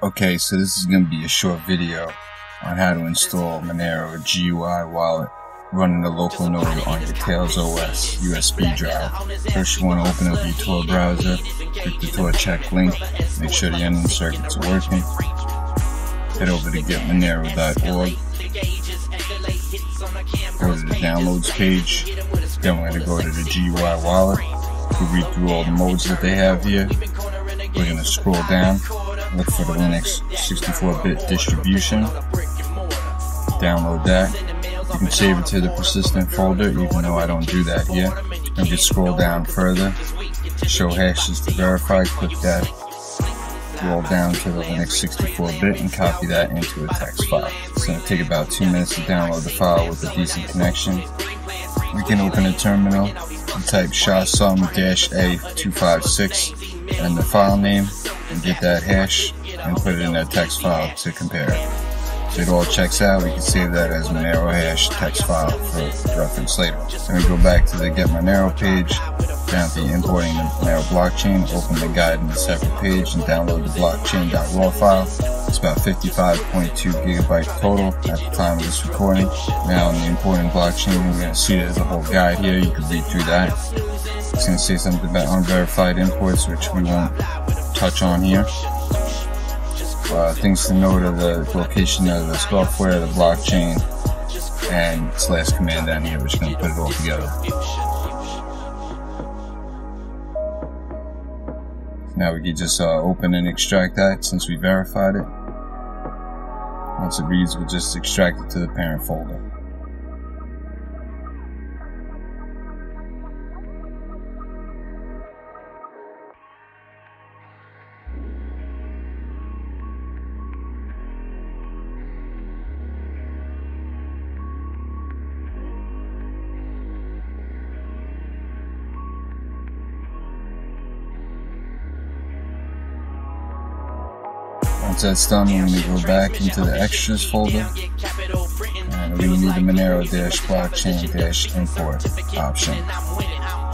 Okay, so this is going to be a short video on how to install Monero GUI wallet running the local node on your Tails OS USB drive. First you want to open up your Tor browser, click the Tor check link, make sure the onion circuits are working. Head over to getmonero.org. Go to the downloads page. Then we're going to go to the GUI wallet. We read through all the modes that they have here. We're going to scroll down look for the Linux 64-bit distribution, download that. You can save it to the persistent folder, even though I don't do that here. And just scroll down further, show hashes to verify, click that, roll down to the Linux 64-bit and copy that into a text file. It's going to take about two minutes to download the file with a decent connection. We can open a terminal and type SHA-SUM-A256 and the file name and get that hash and put it in that text file to compare. If it all checks out, we can save that as Monero hash text file for reference later. Then we go back to the Get Monero page, down to importing the Monero blockchain, open the guide in a separate page and download the blockchain.raw file. It's about 55.2 gigabyte total at the time of this recording. Now in the importing blockchain, we're going to see there's a whole guide here. You can read through that. Going to say something about unverified imports, which we won't touch on here. Uh, things to note are the location of the software, the blockchain, and slash command down here, which is going to put it all together. Now we can just uh, open and extract that since we verified it. Once it reads, we'll just extract it to the parent folder. Once that's done, we're going to go back into the extras folder. And we need the Monero dash blockchain dash import option.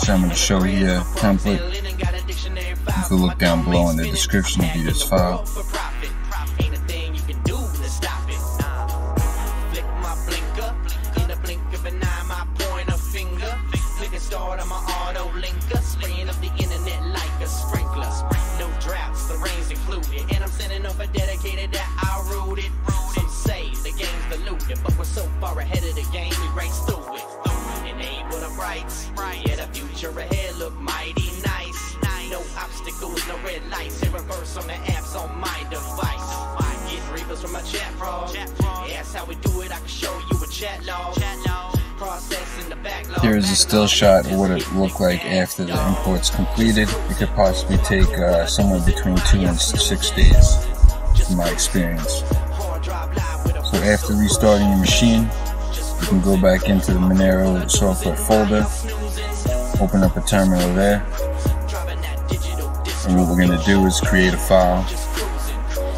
So I'm going to show you a template. You can look down below in the description of this file. Far ahead of the game, we race through it. Enable the rights, yeah, the future ahead look mighty nice. No obstacles, no red lights, in reverse on the apps on my device. I get reavers from my chat frog. Yeah, that's how we do it. I can show you a chat log. Here is a still shot of what it looked like after the import's completed. It could possibly take uh, somewhere between two and six days, from my experience. So after restarting your machine, you can go back into the Monero software folder, open up a terminal there, and what we're going to do is create a file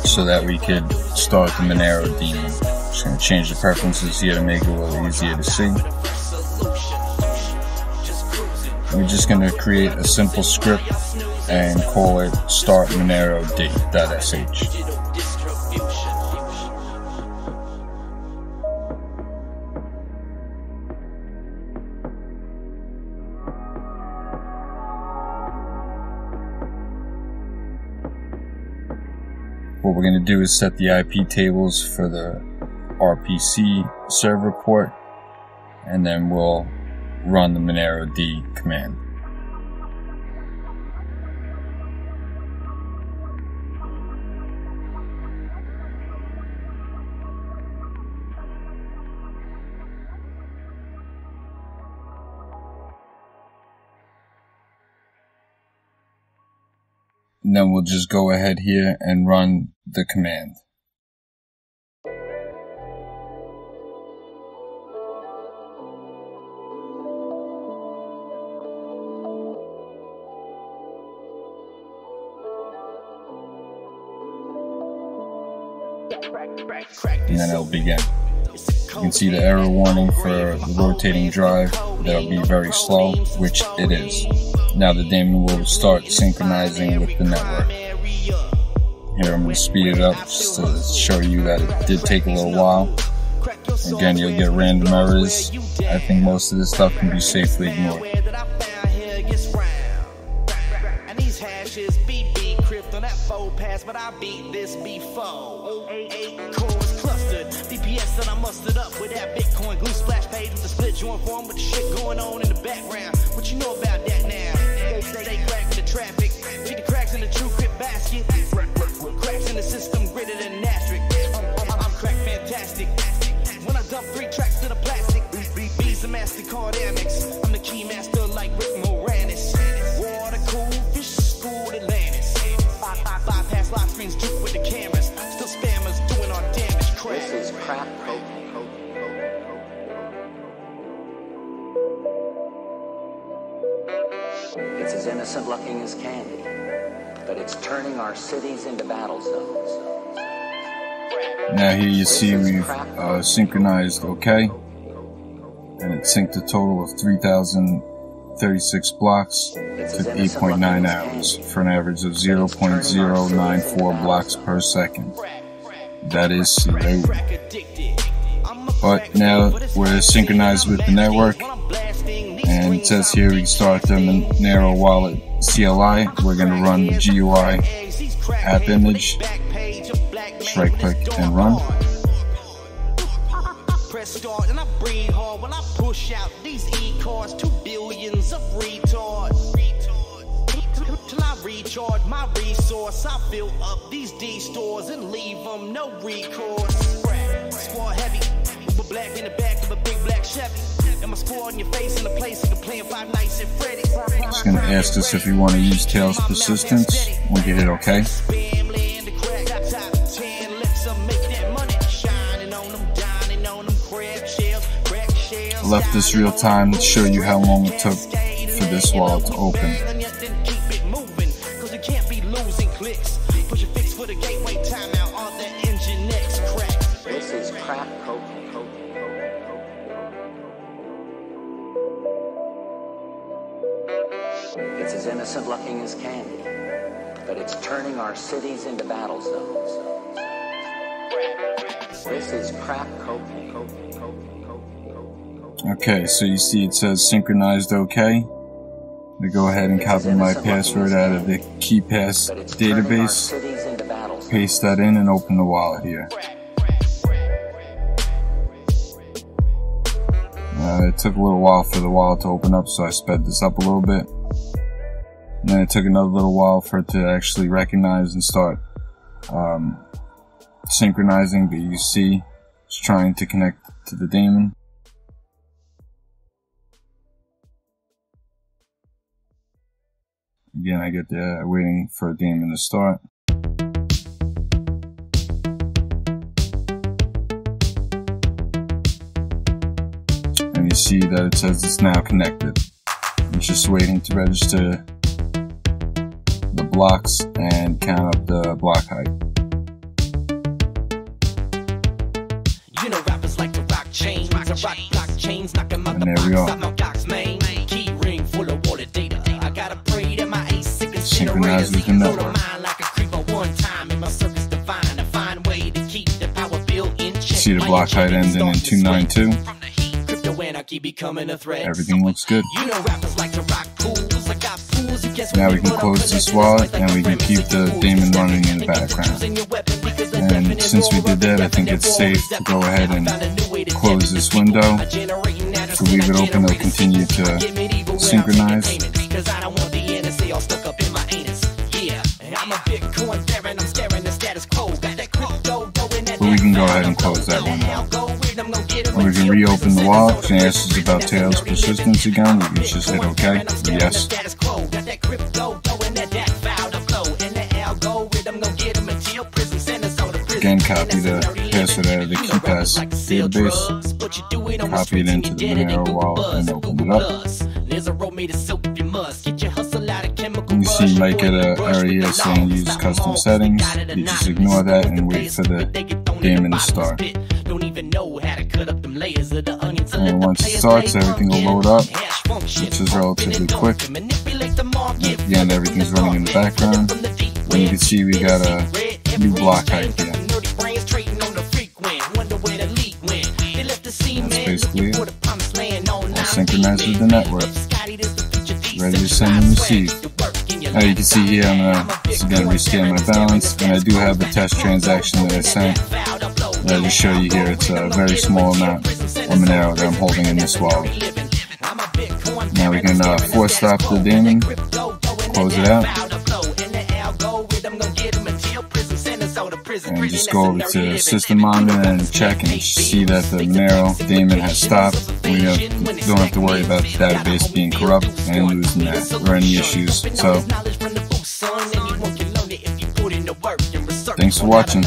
so that we could start the Monero daemon. Just going to change the preferences here to make it a little easier to see. We're just going to create a simple script and call it start Monero D.sh. What we're going to do is set the IP tables for the RPC server port, and then we'll run the monerod command. And then we'll just go ahead here and run the command. And then it'll begin. You can see the error warning for the rotating drive. That'll be very slow, which it is. Now the daemon will start synchronizing with the network. Here I'm going to speed it up just to show you that it did take a little while. Again, you'll get random errors. I think most of this stuff can be safely ignored. but I beat this before. Mustered up with that Bitcoin glue splash page with the split joint form with the shit going on in the background. What you know about that now? They, say they crack the traffic, see the cracks in the true crypt basket. Cracks in the system greater than asterisk. I'm, I'm, crack fantastic. When I dump three tracks to the plastic, B's a MasterCard Amex. Crap coke. It's as innocent looking as candy, but it's turning our cities into battle zones. Now here you see we've uh, synchronized OK, and it synced a total of 3,036 blocks to 8.9 hours for an average of 0.094 blocks per second. That is slow. But now we're synchronized with the network, and it says here we start the Monero Wallet CLI. We're going to run the GUI app image right click and run. Press start and I breathe hard when I push out these e-cards to billions of retards. Till I recharge my resource, I fill up these D stores and leave them no recourse. Squad heavy, but black in the back of a big black Chevy. And my squad in your face in the place of playing five nights at Freddy's. It's to ask us if we want to use Tails persistence. We'll get it okay. left this real time to show you how long it took for this wallet to open. It's as innocent looking as candy, but it's turning our cities into battle zones. This is crap coke. Okay, so you see it says synchronized OK. We go ahead and copy my password out of the KeePass database, paste that in, and open the wallet here. Uh, it took a little while for the wallet to open up, so I sped this up a little bit. And then it took another little while for it to actually recognize and start um, synchronizing, but you see it's trying to connect to the daemon. Again, I get there waiting for a daemon to start. And you see that it says it's now connected. It's just waiting to register the blocks and count up the block height. You know rappers like to rock chains, rock blockchains, knock them out and the there we box, are. my docs, man. Key ring full of wallet data. I gotta pray that my ASIC is Synchronized with the network. like a creeper one time in my circus divine. A fine way to keep the power bill in check. See the block height ending in 292. From the heat, crypto becoming a threat. Everything looks good. You know rappers like to rock pools. Now we can close this wallet and we can keep the daemon running in the background. And since we did that, I think it's safe to go ahead and close this window. To leave it open, it'll continue to synchronize. But we can go ahead and close that window. And we can reopen the going to ask us about Tails persistence again. We can just hit OK. Yes. Again, copy the password out of the KeePass database. Copy it into the Monero wallet and open it up. And you might get a here saying use custom settings. You just ignore that and wait for the daemon to start. And once it starts, everything will load up, which is relatively quick. Again, everything's running in the background. And you can see we got a new block height here. That's basically it. With the network. Ready to send and receive. Now you can see here I'm this gonna rescan my balance and I do have a test transaction that I sent. I'll just show you here it's a very small amount of Monero that I'm holding in this wallet. Now we can uh, force stop the daemon, close it out, and just go over to system monitor and check and see that the Monero daemon has stopped. We uh, don't have to worry about the database being corrupt and losing that or any issues. So, thanks for watching.